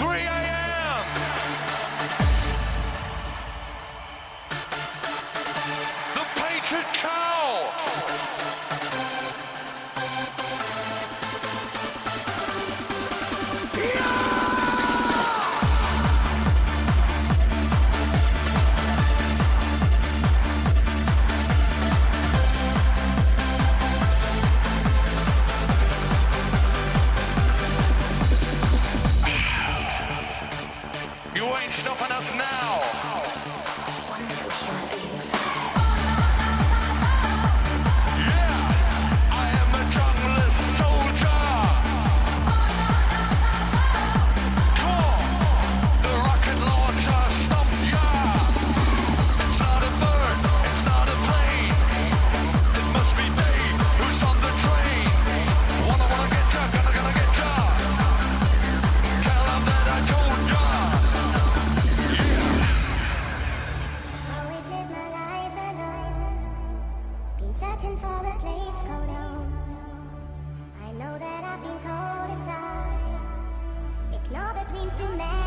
3 a.m. us now. searching for a place called home. I know that I've been called aside. Ignore the dreams too many.